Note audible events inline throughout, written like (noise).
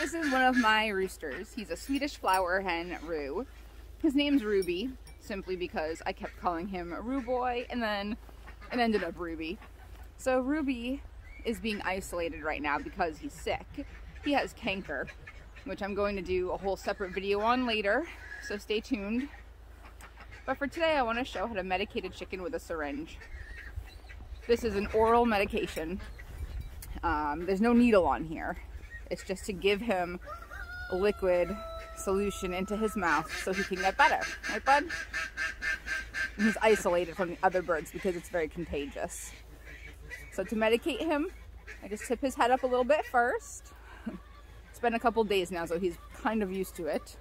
This is one of my roosters. He's a Swedish flower hen roo. His name's Ruby, simply because I kept calling him Roo Boy, and then it ended up Ruby. So Ruby is being isolated right now because he's sick. He has canker, which I'm going to do a whole separate video on later, so stay tuned. But for today, I want to show how to medicate a chicken with a syringe. This is an oral medication. Um, there's no needle on here. It's just to give him a liquid solution into his mouth so he can get better. Right, bud? And he's isolated from the other birds because it's very contagious. So to medicate him, I just tip his head up a little bit first. (laughs) it's been a couple days now, so he's kind of used to it.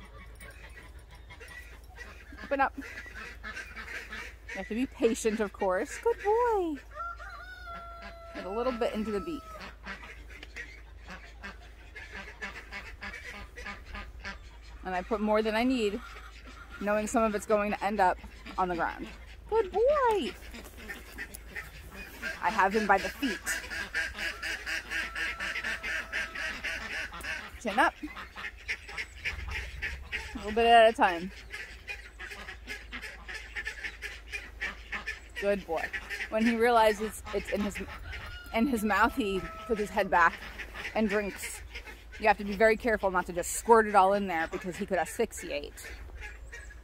Open up. You have to be patient, of course. Good boy. A little bit into the beak. And I put more than I need, knowing some of it's going to end up on the ground. Good boy. I have him by the feet. Chin up. A little bit at a time. Good boy. When he realizes it's in his in his mouth, he puts his head back and drinks. You have to be very careful not to just squirt it all in there because he could asphyxiate.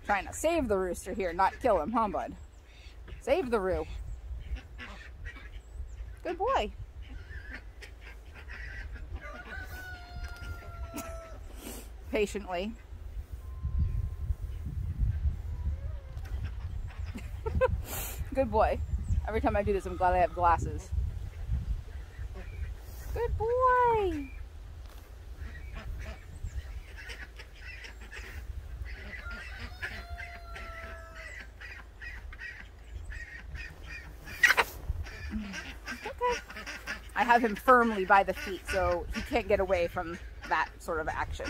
Trying to save the rooster here, not kill him, huh, bud? Save the roo. Good boy. Patiently. (laughs) Good boy. Every time I do this, I'm glad I have glasses. Good boy. Okay. I have him firmly by the feet so he can't get away from that sort of action.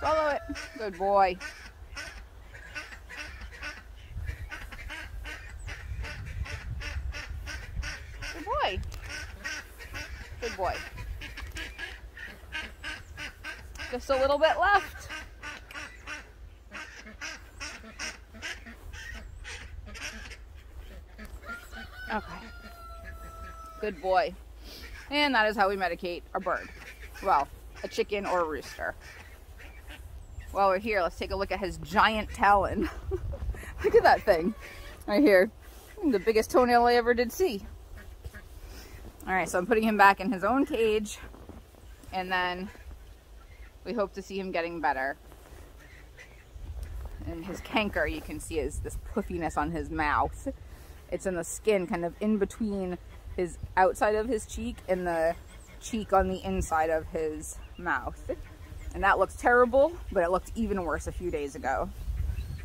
Swallow it. Good boy. Good boy. Good boy. Just a little bit left. Okay. Good boy. And that is how we medicate a bird. Well, a chicken or a rooster. While we're here, let's take a look at his giant talon. (laughs) look at that thing right here. The biggest toenail I ever did see. All right, so I'm putting him back in his own cage and then we hope to see him getting better. And his canker, you can see is this puffiness on his mouth. It's in the skin, kind of in between his outside of his cheek and the cheek on the inside of his mouth. And that looks terrible, but it looked even worse a few days ago.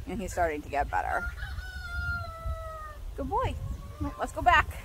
And he's starting to get better. Good boy. Let's go back.